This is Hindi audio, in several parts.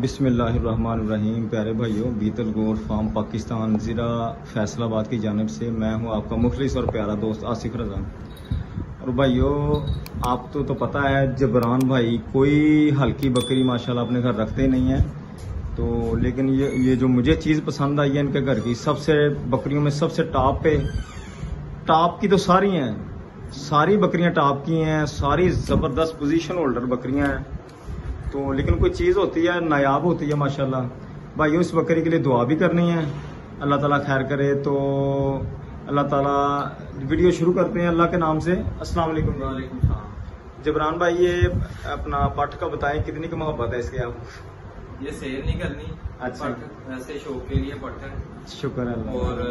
बिस्मिल्लाहिर्रहमानिर्रहीम, प्यारे भाइयों, बीतल गोर फार्म पाकिस्तान, ज़िला फैसलाबाद की जानब से मैं हूँ आपका मुखलिस और प्यारा दोस्त आसिफ रजा। और भाइयों, आप तो तो पता है, जबरान भाई, कोई हल्की बकरी माशाल्लाह अपने घर रखते नहीं है। तो लेकिन ये ये जो मुझे चीज़ पसंद आई है इनके घर की, सबसे, बकरियों में सबसे टॉप पे टॉप की तो सारी हैं। सारी बकरियाँ टॉप की हैं, सारी ज़बरदस्त पोजीशन होल्डर बकरियाँ हैं। तो लेकिन कोई चीज़ होती है नायाब होती है माशाल्लाह। भाइयों इस बकरी के लिए दुआ भी करनी है। अल्लाह ताला खैर करे। तो अल्लाह ताला वीडियो शुरू करते हैं अल्लाह के नाम से। अस्सलाम वालेकुम। जबरान भाई ये अपना पट का बताएँ कितनी की मोहब्बत है इसके आप? ये सेल नहीं करनी। अच्छा। वैसे शौक के लिए पट है। शुक्र है। और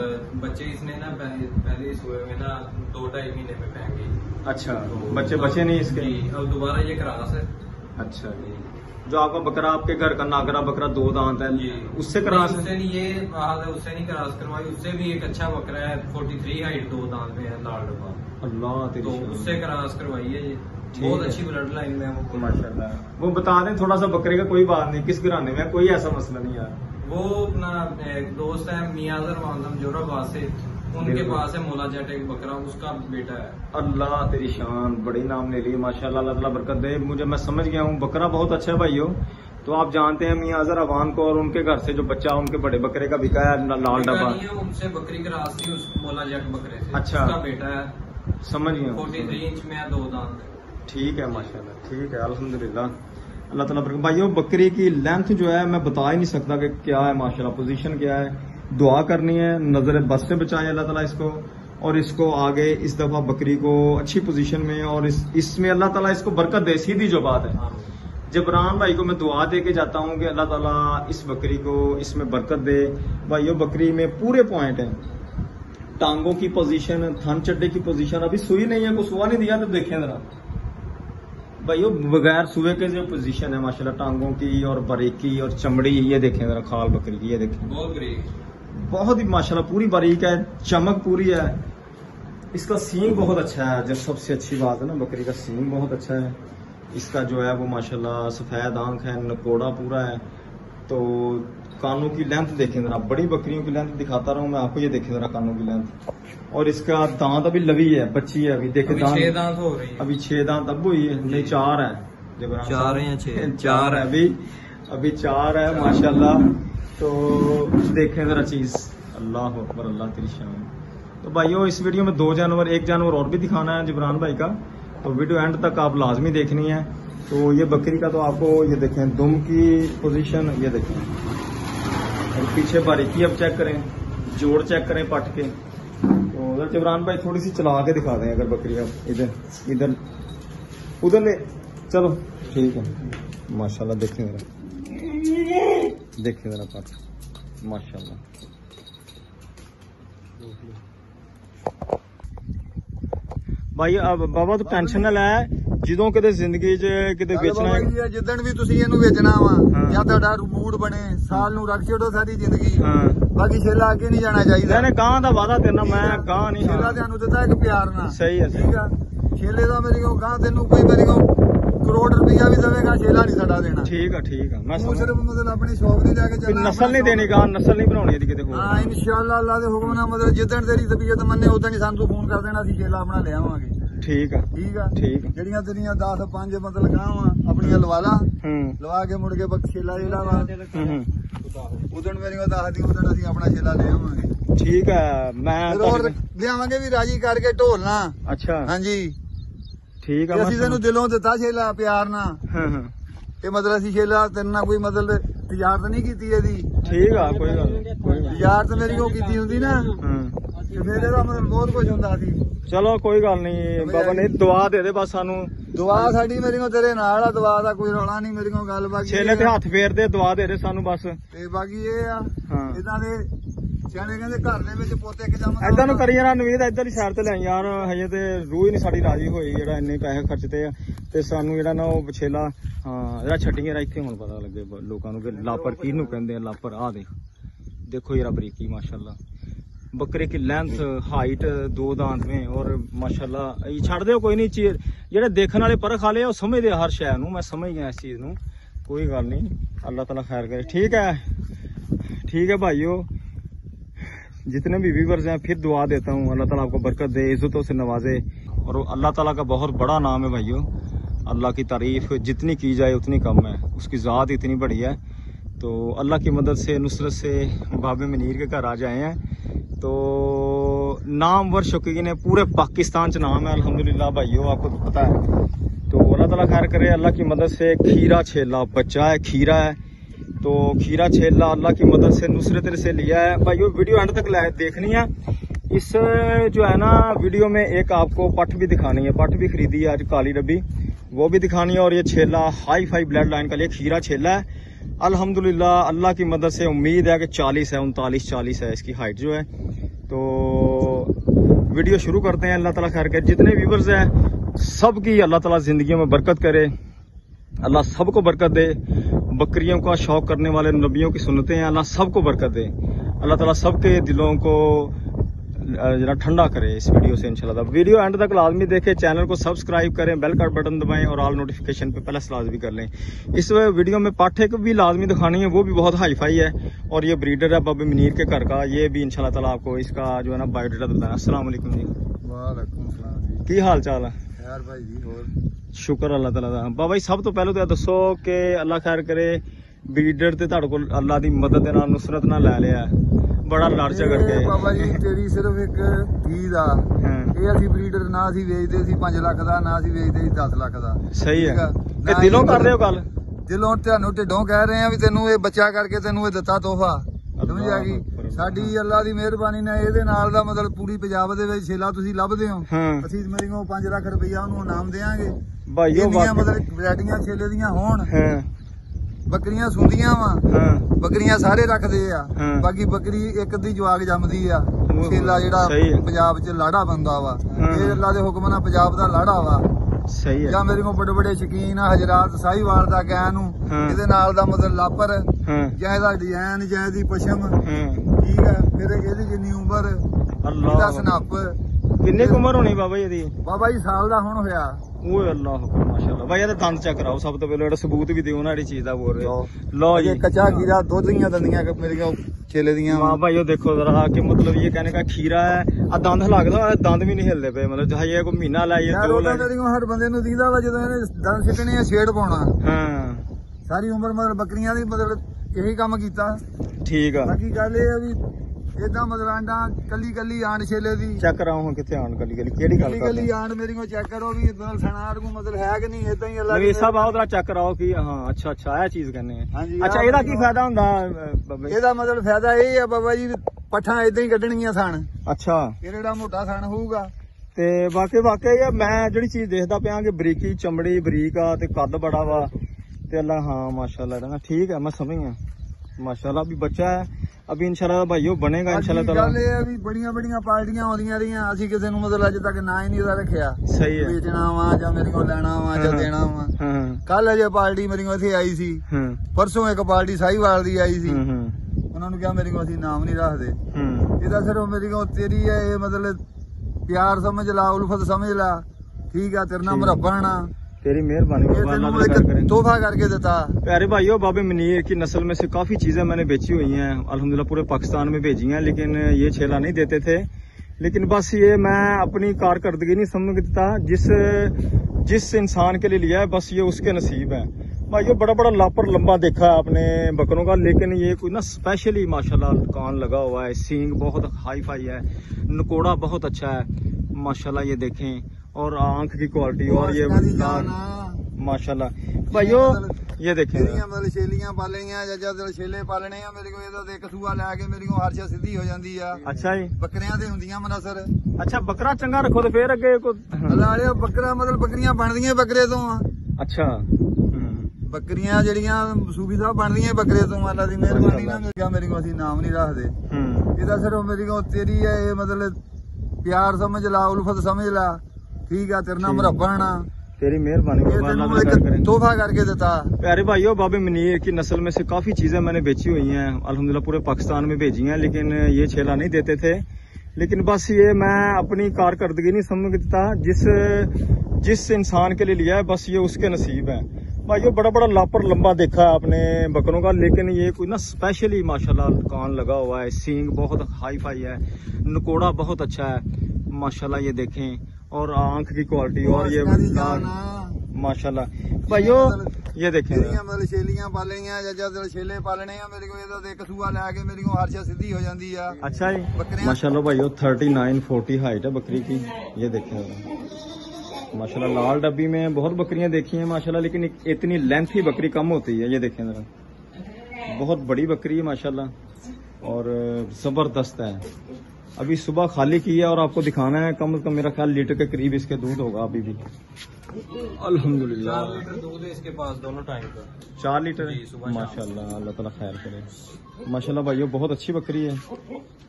बच्चे इसने ना पहले इस हुए में ना दो ढाई महीने में फेंक गई। अच्छा। तो बच्चे बचे नहीं इसके? अब दोबारा ये क्रास है। अच्छा जी। जो आपका बकरा आपके घर का नागरा बकरा दो दांत है उससे क्रॉस नहीं, उससे नहीं ये बात है उससे नहीं क्रॉस करवाई। उससे भी एक अच्छा बकरा है 43 हाइट दो दांत में है लाल डब्बा। अल्लाह तो उससे क्रॉस करवाई है ये। बहुत अच्छी ब्लड लाइन में वो। माशाल्लाह। वो बता दें थोड़ा सा बकरे का कोई बात नहीं किस घराने में कोई ऐसा मसला नहीं यार। वो अपना एक दोस्त है मियाजर मानसम जोराबाद से। उनके पास है मोला जट एक बकरा उसका बेटा है। अल्लाह तेरी शान बड़ी नाम ले लिए माशाल्लाह अल्लाह बरकत दे। मुझे मैं समझ गया हूँ बकरा बहुत अच्छा है भाइयों। तो आप जानते हैं मियाँ अजहर अवान को और उनके घर से जो बच्चा उनके बड़े बकरे का बिका है लाल डब्बा। उनसे बकरी क्रॉस थी उस मोला जट बकरे से। अच्छा। उसका बेटा है। समझ गया फोर्टी थ्री इंच में है दो दांत। ठीक है माशाल्लाह ठीक है अल्हम्दुलिल्लाह। अल्लाह ताला बरकत भाइयों बकरी की लेंथ जो है मैं बता ही नहीं सकता कि क्या है माशाल्लाह पोजीशन क्या है। दुआ करनी है, नज़र बस से बचाए अल्लाह ताला इसको, और इसको आगे इस दफ़ा बकरी को अच्छी पोजीशन में और इस, इसमें अल्लाह ताला इसको बरकत दे। सीधी जो बात है। जबरान भाई को मैं दुआ दे के जाता हूँ कि अल्लाह ताला इस बकरी को इसमें बरकत दे। भाइयों, बकरी में पूरे पॉइंट हैं। टांगों की पोजीशन थन चड्डे की पोजीशन अभी सुई नहीं है कुछ सुआ नहीं दिया तो देखें जरा। भाइयों, बगैर सुबह के जो पोजीशन है, माशाल्लाह, टांगों की और बारीकी और चमड़ी, ये देखें जरा खाल बकरी की, ये देखें। बहुत बहुत ही माशाल्लाह पूरी बारीक है चमक पूरी है। इसका सींग बहुत अच्छा है जो सबसे अच्छी बात है ना बकरी का सींग बहुत अच्छा है। इसका जो है वो माशाल्लाह सफ़ेद आँख है नकोड़ा पूरा है। तो कानों की लेंथ देखें जरा बड़ी बकरियों की लेंथ दिखाता रहा हूँ मैं आपको ये देखें जरा कानों की लेंथ और इसका दांत अभी लवी है बच्ची है अभी देखे दांत। दांत हो रही है। अभी छह दांत अब हुई है नहीं चार है। चार। हैं? चार है। अभी अभी चार है माशाल्लाह। तो देखें जरा चीज़। अल्लाह अकबर, अल्लाह तेरी शान। तो भाइयों, इस वीडियो में दो जानवर, एक जानवर और भी दिखाना है जबरान भाई का। तो वीडियो एंड तक आप लाजमी देखनी है। तो ये बकरी का तो आपको, ये देखें, दुम की पोजीशन ये देखें। और पीछे बारीकी अब चेक करें, जोड़ चेक करें पट के। तो उधर जबरान भाई थोड़ी सी चला के दिखा दें अगर बकरी आप इधर इधर। उधर ले, चलो, ठीक है। माशाल्लाह देखें जरा। देखें जरा पट माशाल्लाह ਭਾਈ ਅਬ ਬਾਬਾ ਤੂੰ ਟੈਨਸ਼ਨ ਨਾ ਲੈ ਜਦੋਂ ਕਿਤੇ ਜ਼ਿੰਦਗੀ 'ਚ ਕਿਤੇ ਵੇਚਣਾ ਹੈ ਬਾਬਾ ਜੀ, ਜਿੱਦਣ ਵੀ ਤੁਸੀਂ ਇਹਨੂੰ ਵੇਚਣਾ ਵਾ ਹਾਂ। ਜਾਂ ਤੁਹਾਡਾ ਮੂਡ ਬਣੇ ਸਾਲ ਨੂੰ ਰੱਖ ਛੱਡੋ ਸਾਰੀ ਜ਼ਿੰਦਗੀ ਹਾਂ ਬਾਕੀ ਛੇਲਾ ਅੱਗੇ ਨਹੀਂ ਜਾਣਾ ਚਾਹੀਦਾ ਇਹਨੇ ਗਾਂ ਦਾ ਵਾਦਾ ਤੇਰੇ ਨਾਲ ਮੈਂ ਗਾਂ ਨਹੀਂ ਛੇਲਾ ਹਾਂ ਤੁਹਾਨੂੰ ਦਿੱਤਾ ਇੱਕ ਪਿਆਰ ਨਾਲ ਸਹੀ ਹੈ, ਸਹੀ। ਠੀਕ ਆ ਛੇਲੇ ਦਾ ਮੇਰੀ ਕੋ ਗਾਂ ਤੈਨੂੰ ਕੋਈ ਮੇਰੀ ਕੋ ਕਰੋੜ ਰੁਪਈਆ ਵੀ ਦੇਵੇਗਾ ਸਾਡਾ ਦੇਣਾ। ਠੀਕ ਆ ਠੀਕ ਆ। ਮੈਂ ਸਮਝ ਸਿਰਫ ਮਤਲਬ ਆਪਣੀ ਸ਼ੌਕ ਤੇ ਜਾ ਕੇ ਚੱਲਣਾ ਨਸਲ ਨਹੀਂ ਦੇਣੀ ਗਾਂ ਨਸਲ ਨਹੀਂ ਬਣਾਉਣੀ ਇਹਦੀ ਕਿਤੇ ਹੋਰ। ਹਾਂ ਇਨਸ਼ਾਅੱਲਾ ਅੱਲਾ ਦੇ ਹੁਕਮ ਨਾਲ ਮਤਲਬ ਜਿੱਦਣ ਤੇਰੀ ਤਬੀਅਤ ਮੰਨੇ ਉਦੋਂ ਹੀ ਸਾਨੂੰ ਫੋਨ ਕਰ ਦੇਣਾ ਅਸੀਂ ਛੇਲਾ ਆਪਣਾ ਲੈ ਆਵਾਂਗੇ। ਠੀਕ ਆ। ਠੀਕ ਆ? ਠੀਕ ਜਿਹੜੀਆਂ ਤੇਰੀਆਂ 10 5 ਮਤਲਬ ਗਾਵਾਂ ਆਪਣੀਆਂ ਲਵਾ ਲਾ ਹੂੰ। ਲਵਾ ਕੇ ਮੁੜ ਕੇ ਬਕ ਛੇਲਾ ਜਿਹੜਾ ਵਾ ਉਦੋਂ ਮੇਰੀ ਕੋ ਦੱਸਦੀ ਉਦੋਂ ਅਸੀਂ ਆਪਣਾ ਛੇਲਾ ਲੈ ਆਵਾਂਗੇ। ਠੀਕ ਆ ਮੈਂ ਹੋਰ ਲਿਆਵਾਂਗੇ ਵੀ ਰਾਜੀ ਕਰਕੇ ਢੋਲਣਾ। ਅੱਛਾ। ਹਾਂਜੀ। ਠੀਕ ਆ ਅਸੀਂ ਤੈਨੂੰ ਦਿਲੋਂ ਦਿੱਤਾ ਛੇਲਾ ਪਿਆਰ ਨਾਲ। ਹਾਂ ਹਾਂ। ਇਹ ਮਤਲਬ ਅਸੀਂ ਛੇਲਾ ਤੇਰੇ ਨਾਲ ਕੋਈ ਮਤਲਬ ਤਜਾਰਤ ਨਹੀਂ ਕੀਤੀ ਇਹਦੀ। ਠੀਕ ਆ ਕੋਈ ਗੱਲ ਨੀ, ਕੋਈ ਗੱਲ ਨੀ। ਤਜਾਰਤ ਮੇਰੀ ਉਹ ਕੀਤੀ ਹੁੰਦੀ ਨਾ। ਹਾਂ। ਤੇ ਫਿਰ ਇਹਦਾ ਮਤਲਬ ਬਹੁਤ ਕੁਝ ਹੁੰਦਾ ਸੀ। ਚਲੋ ਕੋਈ ਗੱਲ ਨਹੀਂ ਬਾਬਾ ਨੇ ਦੁਆ ਦੇ ਦੇ ਬਸ ਸਾਨੂੰ। ਦੁਆ ਸਾਡੀ ਮੇਰੀ ਕੋ ਤੇਰੇ ਨਾਲ ਆ ਦੁਆ ਦਾ ਕੋਈ ਰੌਲਾ ਨਹੀਂ ਮੇਰੀ ਕੋ ਗੱਲ ਬਾਕੀ ਛੇਲੇ ਤੇ ਹੱਥ ਫੇਰ ਦੇ ਦੁਆ ਦੇ ਦੇ ਸਾਨੂੰ ਬਸ। ਤੇ ਬਾਕੀ ਇਹ ਆ ਹਾਂ। ਇਦਾਂ ਦੇ ਸਿਆਣੇ ਘਰ ਦੇ ਵਿੱਚ ਨੂੰ ਕਰੀ ਜਾਣਾ, ਨਵੀਦ ਐਦਾਂ ਹੀ ਸ਼ਹਿਰ ਤੇ ਲੈ ਯਾਰ, ਹਜੇ ਤੇ ਰੂਹ ਹੀ ਨਹੀਂ ਸਾਡੀ ਰਾਜੀ ਹੋਈ, ਜਿਹੜਾ ਇੰਨੇ ਪੈਸੇ ਖਰਚਦੇ ਆ। ਤੇ ਸਾਨੂੰ ਜਿਹੜਾ ਨਾ ਉਹ ਬਛੇਲਾ ਹਾਂ, ਜਿਹੜਾ ਛੱਡੀਆਂ ਰਾ ਇੱਥੇ ਹੁਣ ਪਤਾ ਲੱਗੇ ਲੋਕਾਂ ਨੂੰ ਕਿ ਲਾਪਰ ਕਿਹਨੂੰ ਕਹਿੰਦੇ ਆ, ਲਾਪਰ ਆ ਦੇ ਦੇਖੋ ਯਾਰ ਬਰੀਕੀ ਮਾਸ਼ਾਅੱਲਾ। ਬੱਕਰੇ ਕੀ ਲੈਂਥ ਹਾਈਟ ਦੋ ਦਾਂਤ ਨੇ, ਔਰ ਮਾਸ਼ਾਅੱਲਾ, ਇਹ ਛੱਡ ਕੋਈ ਨਹੀਂ ਚੀਜ਼ ਜਿਹੜੇ ਦੇਖਣ ਵਾਲੇ ਪਰਖ ਆਲੇ ਆ, ਉਹ ਸਮਝਦੇ ਆ ਹਰ ਸ਼ੈ ਨੂੰ, ਮੈਂ ਸਮਝ ਗਿਆ ਇਸ ਚੀਜ਼ ਨੂੰ। ਕੋਈ ਗੱਲ ਨਹੀਂ, ਅੱਲਾਹ ਤਾਲਾ ਖੈਰ ਕਰੇ। ਠੀਕ ਹੈ। ਠੀਕ ਹੈ ਭਾਈਓ। जितने भी व्यूवर्स हैं, फिर दुआ देता हूँ, अल्लाह ताला आपको बरकत दे, इज्जतों से नवाजे। और अल्लाह ताला का बहुत बड़ा नाम है भाइयों, अल्लाह की तारीफ़ जितनी की जाए उतनी कम है, उसकी ज़ात इतनी बड़ी है। तो अल्लाह की मदद से, नुसरत से बाबे मनीर के घर आ जाए हैं। तो नामवर शौकीन है, पूरे पाकिस्तान च नाम है, अल्हम्दुलिल्लाह भाइयों, आपको तो पता है। तो अल्लाह ताला खैर करे, अल्लाह की मदद से खीरा छेला, बच्चा है, खीरा है। तो खीरा छेला अल्लाह की मदद से, नुसरत से लिया है। भाइयों वीडियो एंड तक देखनी है। इस, जो है ना, वीडियो में एक आपको पट भी दिखानी है। पट भी खरीदी है आज काली डब्बी वो भी दिखानी है, और ये छेला हाई फाई ब्लड लाइन का लिए खीरा छेला है। अल्हम्दुलिल्लाह, अल्लाह की मदद से उम्मीद है कि 40 है, उनतालीस, चालीस है इसकी हाइट जो है। तो वीडियो शुरू करते हैं, अल्लाह ताला खैर कर। जितने व्यूवर्स हैं, सबकी अल्लाह ताला ज़िंदगी में बरकत करे। अल्लाह सबको बरकत दे। बकरियों का शौक करने वाले नबियों की सुनते हैं। अल्लाह सबको बरकत दे। अल्लाह ताला सबके दिलों को जरा ठंडा करे इस वीडियो से इनशा वीडियो एंड तक लाजमी देखें चैनल को सब्सक्राइब करें बेल का बटन दबाएँ और ऑल नोटिफिकेशन पे प्लस लाजमी कर लें। इस वीडियो में पाठे को भी लाजमी दिखानी है वो भी बहुत हाई फाई है और ये ब्रीडर है बबे मनीर के घर का। ये भी इनशाला आपको इसका जो है ना बायोडाटा बताना असला की हाल चाल है? ਖੈਰ ਭਾਈ ਜੀ ਹੋਰ। ਸ਼ੁਕਰ ਅੱਲਾਹ ਤਾਲਾ ਦਾ। ਬਾਬਾ ਜੀ ਸਭ ਤੋਂ ਪਹਿਲਾਂ ਤਾਂ ਇਹ ਦੱਸੋ ਕਿ ਅੱਲਾਹ ਖੈਰ ਕਰੇ ਬਰੀਡਰ ਤੇ ਤੁਹਾਡੇ ਕੋਲ ਅੱਲਾਹ ਦੀ ਮਦਦ ਦੇ ਨਾਲ ਨੁਸਰਤ ਨਾਲ ਲੈ ਲਿਆ। ਬੜਾ ਲੜ ਝਗੜ ਇਹ ਕੇ। ਬਾਬਾ ਜੀ ਤੇਰੀ ਸਿਰਫ ਇੱਕ ਗੀ ਦਾ ਇਹ ਅਸੀਂ ਬਰੀਡਰ ਨਾ ਅਸੀਂ ਵੇਚਦੇ ਸੀ 5 ਲੱਖ ਦਾ ਨਾ ਅਸੀਂ ਵੇਚਦੇ ਸੀ 10 ਲੱਖ ਦਾ। ਸਹੀ ਹੈ। ਤੇ ਦਿਲੋਂ ਇਹ ਕਰ ਰਹੇ ਹੋ ਗੱਲ? ਦਿਲੋਂ ਤੁਹਾਨੂੰ ਢਿੱਡੋਂ ਕਹਿ ਰਹੇ ਆ ਵੀ ਤੈਨੂੰ ਇਹ ਬੱਚਾ ਕਰਕੇ ਤੈਨੂੰ ਇਹ ਦਿੱਤਾ ਤੋਹਫਾ। ਸਮਝ ਆ ਗਈ। ਸਾਡੀ ਅੱਲਾ ਦੀ ਮਿਹਰਬਾਨੀ ਨਾਲ ਇਹਦੇ ਨਾਲ ਦਾ ਮਤਲਬ ਪੂਰੀ ਪੰਜਾਬ ਦੇ ਵਿੱਚ ਛੇਲਾ ਤੁਸੀਂ ਲੱਭਦੇ ਹੋ। ਅਸੀਂ ਮੇਰੇ ਕੋਲ 5 ਲੱਖ ਰੁਪਈਆ ਉਹਨੂੰ ਇਨਾਮ ਦੇਾਂਗੇ ਭਾਈਓ ਇੰਨੀਆਂ ਵਾਕਈ ਮਤਲਬ ਵੈਰਾਈਟੀਆਂ ਛੇਲੇ ਦੀਆਂ ਹੋਣ। ਬੱਕਰੀਆਂ ਸੁੰਦੀਆਂ ਵਾ। ਬੱਕਰੀਆਂ ਸਾਰੇ ਰੱਖਦੇ ਆ। ਬਾਕੀ ਬੱਕਰੀ ਇੱਕ ਦੀ ਜਵਾਗ ਜੰਮਦੀ ਆ। ਉਹ ਛੇਲਾ ਜਿਹੜਾ। ਪੰਜਾਬ 'ਚ ਲਾੜਾ ਬੰਦਾ ਵਾ। ਇਹ ਅੱਲਾ ਦੇ ਹੁਕਮ ਨਾਲ ਪੰਜਾਬ ਦਾ ਲਾੜਾ ਵਾ। ਸਹੀ ਹੈ। ਜਾਂ ਮੇਰੇ ਕੋਲ ਬੜੇ ਬੜੇ ਸ਼ਕੀਨ ਆ ਹਜਰਾਤ ਸਾਹੀਵਾਲ ਦਾ ਕਹਿ ਨੂੰ। ਇਹਦੇ ਨਾਲ ਦਾ ਮਤਲਬ ਲਾਪਰ ਜਾਂ ਇਹਦਾ ਡਿਜ਼ਾਈਨ ਜਾਂ ਇਹਦੀ ਪਸ਼ਮ ਠੀਕ ਹੈ ਫਿਰ ਇਹਦੀ ਜਿੰਨੀ ਉਮਰ? ਇਹਦਾ ਅੱਲਾਹ ਸਨੱਪ? ਕਿੰਨੇ ਕੁ ਉਮਰ ਹੋਣੀ ਬਾਬਾ ਜੀ ਇਹਦੀ? ਬਾਬਾ ਜੀ ਸਾਲ ਦਾ ਹੁਣ ਹੋਇਆ। ਓਏ ਅੱਲਾਹ ਮਾਸ਼ਾਅੱਲਾ। ਬਾਈ ਇਹਦਾ ਦੰਦ ਚੈੱਕ ਕਰਾਓ ਸਭ ਤੋਂ ਪਹਿਲਾਂ ਇਹਦਾ ਸਬੂਤ ਵੀ ਦਿਓ ਨਾ ਜਿਹੜੀ ਚੀਜ਼ ਦਾ ਬੋਲ ਰਹੇ ਲਓ। ਜੀ। ਕੱਚਾ ਖੀਰਾ ਦੁੱਧ ਦੰਦੀਆਂ ਕਿ ਮੇਰੀਆਂ ਛੇਲੇ ਦੀਆਂ। ਹਾਂ ਭਾਈ ਉਹ ਦੇਖੋ ਜ਼ਰਾ ਕਿ ਮਤਲਬ ਇਹ ਕਹਿੰਦੇ ਕਾ ਖੀਰਾ ਹੈ ਆ ਦੰਦ ਲੱਗਦਾ ਦੰਦ ਵੀ ਨਹੀਂ ਹਿਲਦੇ ਪਏ ਮਤਲਬ ਹਜੇ ਕੋਈ ਮਹੀਨਾ ਲਾਈਏ ਯਾਰ ਦੋ ਉਹਦਾ ਲਾਈਏ ਹਰ ਬੰਦੇ ਨੂੰ ਦਿਖਦਾ ਵਾ ਜਦੋਂ ਇਹਨੇ ਦੰਦ ਸਿੱਟਣੇ ਆ ਛੇੜ ਪਾਉਣਾ। ਹਾਂ। ਸਾਰੀ ਉਮਰ ਮਤਲਬ ਬੱਕਰੀਆਂ ਦੀ ਮਤਲਬ ਇਹੀ ਕੰਮ ਕੀਤਾ। ਠੀਕ ਆ। ਬਾਕੀ ਗੱਲ ਇਹ ਆ ਵੀ ਇਦਾਂ ਮਤਲਬ ਕੱਲੀ ਕੱਲੀ ਆਣ ਛੇਲੇ ਦੀ। ਚੈੱਕ ਕਰਾਉ ਹੁਣ ਕਿੱਥੇ ਆਣ ਕੱਲੀ ਕੱਲੀ ਕਿਹੜੀ ਗੱਲ ਕੱਲੀ ਕੱਲੀ ਆਣ ਮੇਰੀ ਕੋ ਚੈੱਕ ਕਰੋ ਵੀ ਇਦਾਂ ਸਨਾਰ ਨੂੰ ਮਤਲਬ ਹੈ ਕਿ ਨਹੀਂ ਇਦਾਂ ਹੀ ਅੱਲਾ ਨਵੀਂ ਸਾਹਿਬ ਆਓ ਤਰਾ ਚੈੱਕ ਕਰਾਓ ਕਿ ਹਾਂ ਅੱਛਾ ਅੱਛਾ ਇਹ ਚੀਜ਼ ਕਰਨੇ ਆ ਅੱਛਾ ਇਹਦਾ ਕੀ ਫਾਇਦਾ ਹੁੰਦਾ ਇਹਦਾ ਮਤਲਬ ਫਾਇਦਾ ਇਹ ਆ ਬਾਬਾ ਜੀ ਪੱਠਾਂ ਇਦਾਂ ਹੀ ਕੱਢਣੀਆਂ ਸਣ। ਅੱਛਾ। ਇਹ ਜਿਹੜਾ ਮੋਟਾ ਸਣ ਹੋਊਗਾ। ਤੇ ਵਾਕਈ ਵਾਕਈ ਮੈਂ ਜਿਹੜੀ ਚੀਜ਼ ਦੇਖਦਾ ਪਿਆ ਕਿ ਬਰੀਕੀ ਚਮੜੀ ਬਰੀਕ ਆ ਤੇ ਕੱਦ ਬੜਾ ਵਾ। ਤੇ ਅੱਲਾ ਹਾਂ ਮਾਸ਼ਾਅੱਲਾ ਠੀਕ ਆ ਮੈਂ ਸਮਝ ਗਿਆ। ਮਾਸ਼ਾਅੱਲਾ ਵੀ ਬੱਚਾ ਹੈ। ਅਭੀ ਇਨਸ਼ਾਅੱਲਾ ਭਾਈਓ ਬਣੇਗਾ ਇਨਸ਼ਾਅੱਲਾ ਤਾਲਾ। ਗੱਲ ਇਹ ਵੀ ਬੜੀਆਂ ਬੜੀਆਂ ਪਾਰਟੀਆਂ ਆਉਂਦੀਆਂ ਰਹੀਆਂ ਅਸੀਂ ਕਿਸੇ ਨੂੰ ਮਤਲਬ ਅੱਜ ਤੱਕ ਨਾ ਹੀ ਨਹੀਂ ਉਹਦਾ ਰੱਖਿਆ। ਸਹੀ ਹੈ। ਵੇਚਣਾ ਵਾ ਜਾਂ ਮੇਰੇ ਕੋਲ ਲੈਣਾ ਵਾ ਜਾਂ। ਦੇਣਾ ਵਾ। ਹਾਂ। ਕੱਲ ਅਜੇ ਪਾਰਟੀ ਮੇਰੀ ਇੱਥੇ ਆਈ ਸੀ। ਪਰਸੋਂ ਇੱਕ ਪਾਰਟੀ ਸਾਹੀਵਾਲ ਦੀ ਆਈ ਸੀ। ਉਹਨਾਂ ਨੂੰ ਕਿਹਾ ਮੇਰੇ ਕੋਲ ਅਸੀਂ ਨਾਮ ਨਹੀਂ ਰੱਖਦੇ। ਇਹਦਾ ਸਿਰਫ ਮੇਰੀ ਕੋਲ ਤੇਰੀ ਹੈ ਇਹ ਮਤਲਬ ਪਿਆਰ ਸਮਝ ਲਾ ਉਲਫਤ ਸਮਝ ਲਾ। ਠੀਕ ਆ ਤੇਰੇ ਨਾਲ ਠੀਕ। तेरी मेहरबानी तोहफा करके देता। प्यारे भाइयों बाबे मनीर की नस्ल में से काफ़ी चीज़ें मैंने बेची हुई है। अलहमदुल्ला पूरे पाकिस्तान में भेजी है लेकिन ये छेला नहीं देते थे। लेकिन बस ये मैं अपनी कारकर्दगी नहीं समझता जिस जिस इंसान के लिए लिया है बस ये उसके नसीब है। भाई ये बड़ा बड़ा लापर लंबा देखा है आपने बकरों का लेकिन ये कोई ना स्पेशली माशाल्लाह कान लगा हुआ है। सींग बहुत हाई फाई है नकोड़ा बहुत अच्छा है। माशाल्लाह ये देखें। और आंख की क्वालिटी और ये ਦੀ ਜਾਨ ਆ। माशाल्लाह भाइयों ये देखें ਜਿਹੜੀਆਂ ਮਤਲਬ ਛੇਲੀਆਂ ਪਾਲਣੀਆਂ ਜਾਂ ਜਦ ਛੇਲੇ ਪਾਲਣੇ ਆ ਮੇਰੇ ਕੋਲ ਇਹਦਾ ਤੇ ਇੱਕ ਸੂਆ ਲੈ ਕੇ ਮੇਰੀ ਕੋਲ ਹਰਸ਼ਾ ਸਿੱਧੀ ਹੋ ਜਾਂਦੀ ਆ अच्छा जी ਬੱਕਰੀਆਂ ਤੇ ਹੁੰਦੀਆਂ ਮਨਸਰ अच्छा बकरा चंगा रखो तो फिर अगे को ਲਾਲਿਆ ਬੱਕਰਾ ਮਤਲਬ ਬੱਕਰੀਆਂ ਬਣਦੀਆਂ ਹੀ ਬੱਕਰੇ ਤੋਂ ਆ अच्छा हम्म, ਬੱਕਰੀਆਂ ਜਿਹੜੀਆਂ ਸੂਬੀ ਸਾਹਿਬ ਬਣਦੀਆਂ ਹੀ ਬੱਕਰੇ ਤੋਂ ਅੱਲਾ ਦੀ ਮਿਹਰਬਾਨੀ ਨਾਲ ਕਿਹਾ ਮੇਰੇ ਕੋਲ ਅਸੀਂ ਨਾਮ ਨਹੀਂ ਰੱਖਦੇ हम्म, ਇਹਦਾ ਸਿਰਫ ਮੇਰੀ ਕੋਲ ਤੇਰੀ ਹੈ ਇਹ ਮਤਲਬ ਪਿਆਰ ਸਮਝ ਲਾ ਉਲਫਤ ਸਮਝ ਲਾ ਠੀਕ ਆ ਤੇਰੇ ਨਾਲ ਠੀਕ। ਮਰੱਬਣਾ तेरी मेहरबानी ਇਹ बाबा अल्लाह ਤੈਨੂੰ ताला खैर करे ਇੱਕ ਤੋਹਫਾ ਕਰਕੇ ਦਿੱਤਾ प्यारे भाइयों बाबे मनीर की नस्ल में से काफी चीजें मैंने बेची हुई हैं अल्हम्दुलिल्लाह पूरे पाकिस्तान में भेजी हैं लेकिन ये छेला नहीं देते थे लेकिन बस ये मैं अपनी कारकर्दगी नहीं समझता जिस जिस इंसान के लिए लिया है बस ये उसके नसीब है भाइयों बड़ा बड़ा लापर लंबा देखा है आपने बकरों का लेकिन ये कोई ना स्पेशली माशाल्लाह कान लगा हुआ है सींग बहुत हाई फाई है नकोड़ा बहुत अच्छा है माशाल्लाह ये देखें और आंख की क्वालिटी और ये ਮਾਸ਼ਾਅੱਲਾ ਭਾਈਓ ਇਹ ਦੇਖੇ ਜਿਹੜੀਆਂ ਮਤਲਬ ਛੇਲੀਆਂ ਪਾਲੀਆਂ ਜਾਂ ਜਦ ਛੇਲੇ ਪਾਲਣੇ ਆ ਮੇਰੇ ਕੋਲ ਇਹਦਾ ਤੇ ਇੱਕ ਸੂਆ ਲੈ ਕੇ ਮੇਰੀ ਕੋਲ ਹਰਸ਼ਾ ਸਿੱਧੀ ਹੋ ਜਾਂਦੀ ਆ अच्छा जी बकरियां- माशाल्लाह भाइयों थर्टी नाइन फोर्टी हाइट है बकरी की ये देखें माशाल्लाह लाल डब्बी में बहुत बकरियां देखी हैं माशाल्लाह लेकिन इतनी लेंथ ही बकरी कम होती है ये देखें जरा बहुत बड़ी बकरी है माशाल्लाह और जबरदस्त है अभी सुबह खाली की है और आपको दिखाना है कम से कम मेरा ख्याल लीटर के करीब इसके दूध होगा अभी भी। अल्हम्दुलिल्लाह। चार लीटर दूध है इसके पास दोनों टाइम का। चार लीटर। माशाल्लाह अल्लाह ताला खैर करे। माशाल्लाह भाइयों बहुत अच्छी बकरी है।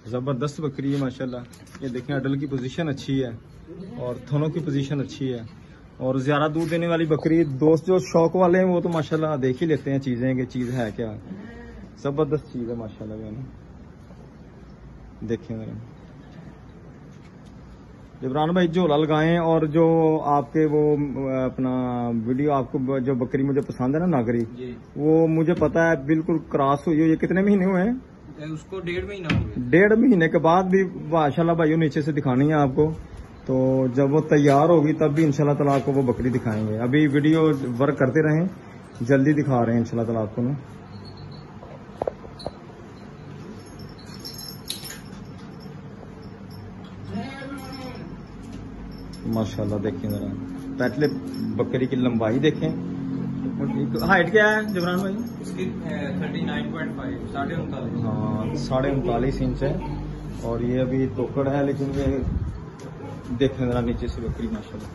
ज़बरदस्त बकरी है माशाल्लाह। ये देखें अडल की पोजीशन अच्छी है और थनों की पोजीशन अच्छी है। और ज़्यादा दूध देने वाली बकरी दोस्त जो शौक वाले हैं वो तो माशाल्लाह देख ही लेते हैं चीज़ें कि चीज़ है क्या। ज़बरदस्त चीज़ है माशाल्लाह है देखें मेरे। जबरान भाई झोला लगाएँ और जो आपके वो अपना वीडियो आपको जो बकरी मुझे पसंद है ना नागरी वो मुझे पता है बिल्कुल क्रॉस हुई है। ये कितने महीने हुए हैं? उसको डेढ़ महीना डेढ़ महीने के बाद भी माशाल्लाह भाई नीचे से दिखानी है आपको। तो जब वो तैयार होगी तब भी इंशाल्लाह तला आपको वो बकरी दिखाएँगे। अभी वीडियो वर्क करते रहें जल्दी दिखा रहे हैं इनशाला ताला आपको ना। माशाल्लाह देखें जरा। पहले बकरी की लंबाई देखें। हाइट तो क्या है जबरान भाई? हाँ साढ़े उनतालीस इंच है। और ये अभी टोकड़ है लेकिन ये देखें जरा नीचे से बकरी माशाल्लाह।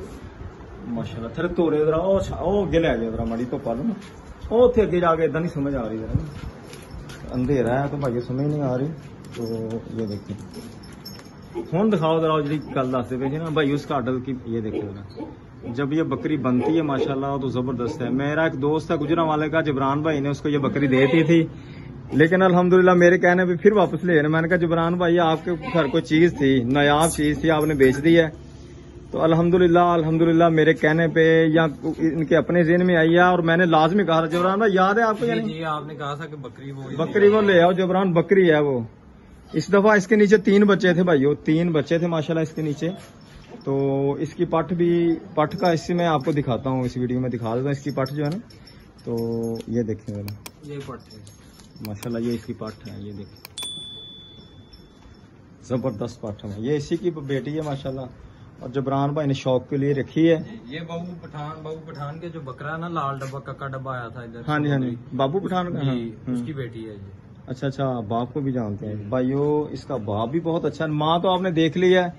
माशाल्लाह थरे तोरे जरा ओ अच्छा, ओ गिले जरा माड़ी तो लो ना। ओ थे अगे जाके इदा नहीं समझ आ रही जरा। अंधेरा है तो भाई समझ नहीं आ रही। तो ये देखिए ਹੁਣ ਦਿਖਾਓ ਜਰਾ ਉਹ ਜਿਹੜੀ ਗੱਲ ਦੱਸਦੇ ਪਏ ਸੀ ਨਾ ਭਾਈ उसका अडल की ये देखिए जरा जब ये बकरी बनती है माशाल्लाह तो जबरदस्त है मेरा एक दोस्त है गुजरा वाले का जबरान भाई ने उसको ये बकरी देती थी लेकिन अल्हम्दुलिल्लाह मेरे कहने पे फिर वापस ले आए मैंने कहा जबरान भाई आपके घर कोई चीज थी नायाब चीज थी आपने बेच दी है तो अल्हम्दुलिल्लाह अल्हम्दुलिल्लाह मेरे कहने पे या इनके अपने जेन में आई है और मैंने लाजमी कहा था जबरान भाई याद है आपको या जी नहीं जी आपने कहा था कि बकरी वो बकरी को ले आओ जबरान बकरी है वो इस दफ़ा इसके नीचे तीन बच्चे थे भाइयों तीन बच्चे थे माशाल्लाह इसके नीचे। तो इसकी पट भी पट का इसी मैं आपको दिखाता हूँ इस वीडियो में दिखा देता हूँ इसकी पट जो है ना। तो ये देखें जरा। ये पट्टे माशाल्लाह ये इसकी पट है ये देखें ज़बरदस्त पट है ये इसी की बेटी है माशाल्लाह। और जबरान भाई ने शौक के लिए रखी है। ये बाबू पठान बाबू पठान के जो बकरा है ना लाल डब्बा कक्का डब्बा आया था इधर। हाँ जी हाँ जी। बाबू पठान का हाँ, जी हम्म। उसकी बेटी है ये। अच्छा अच्छा बाप को भी जानते हैं। भाइयों इसका बाप भी बहुत अच्छा है। माँ तो आपने देख लिया है।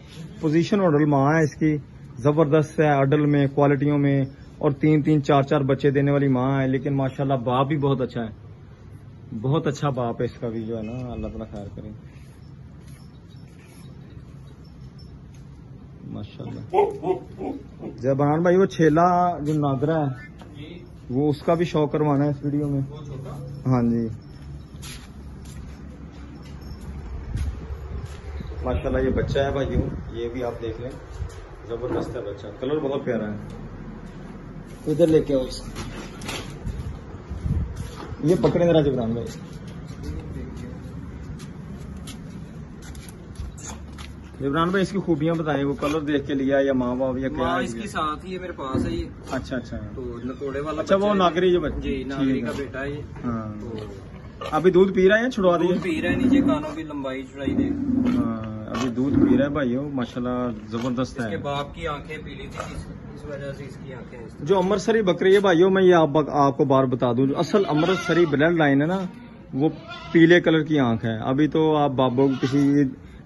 पोजीशन अडल माँ है इसकी। ज़बरदस्त है अडल में क्वालिटियों में। और तीन तीन चार चार बच्चे देने वाली माँ है लेकिन माशाल्लाह बाप भी बहुत अच्छा है। बहुत अच्छा बाप है इसका भी जो है ना अल्लाह ताला खैर करे। माशाल्लाह। जबान भाई वो छेला जो नादरा है वो उसका भी शौक करवाना है इस वीडियो में। हाँ जी। माशाल्लाह ये बच्चा है भाई ये भी आप देख लें। ज़बरदस्त है बच्चा। कलर बहुत प्यारा है। इधर लेके आओ इसको ये पकड़े जरा जबरान भाई। जबरान भाई इसकी खूबियाँ बताएँ वो कलर देख के लिया या माँ बाप या क्या माँ इसकी साथ ही है मेरे पास है ये। अच्छा अच्छा। तो नकोड़े वाला अच्छा, वो नागरी जो बच्चा- जी नागरी का बेटा है ये। हाँ। तो अभी दूध पी रहा है या छुड़वा दिए पी रहा है नीचे कानों की लंबाई चौड़ाई दे। हाँ, अभी दूध पी रहा है भाइयों माशाल्लाह ज़बरदस्त है। बाप की आँखें पीली थी इस, वजह से इसकी आँखें जो अमृतसरी बकरी है भाइयों मैं ये आप, आपको बार बता दूँ जो असल अमृतसरी ब्लड लाइन है ना वो पीले कलर की आँख है। अभी तो आप बाबो को किसी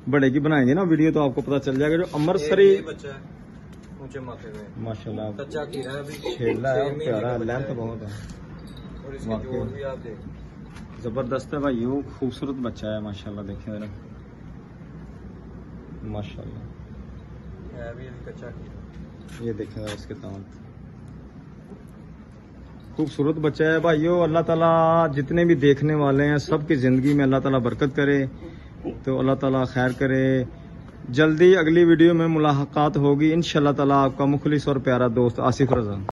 बड़े की बनाएँगे ना वीडियो तो आपको पता चल जाएगा जो अमृतसरी ये- ये बच्चा है ऊँचे माथे में माशाल्लाह। कच्चा कीड़ा अभी। छेला छह और महीने प्यारा का बच्चा। बहुत और इसके जोड़ भी आप देख। ज़बरदस्त है भाइयों खूबसूरत बच्चा है माशाल्लाह देखें जरा। माशाल्लाह। अभी कच्चा ये देखें इसके दांत। खूबसूरत बच्चा है भाइयों अल्लाह ताला जितने भी देखने वाले हैं सबकी ज़िंदगी में अल्लाह ताला बरकत करे तो अल्लाह ताला खैर करे। जल्दी अगली वीडियो में मुलाकात होगी। इन ताला आपका मुखलिस और प्यारा दोस्त आसिफ रजा।